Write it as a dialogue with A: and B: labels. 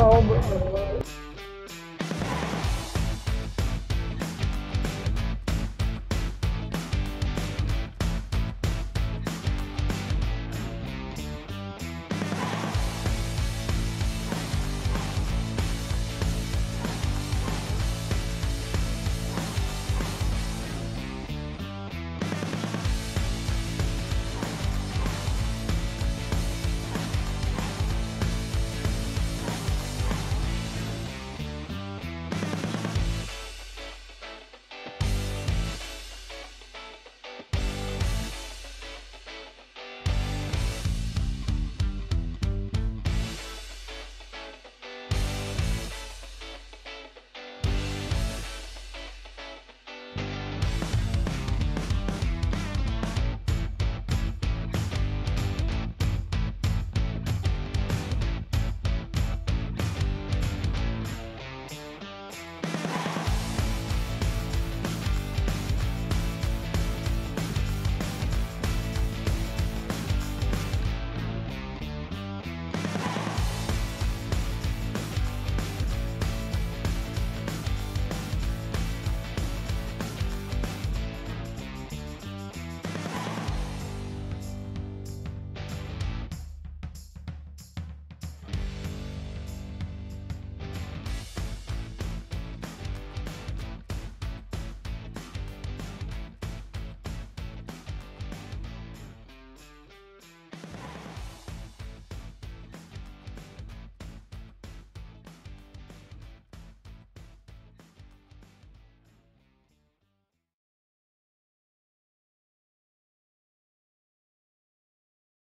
A: uma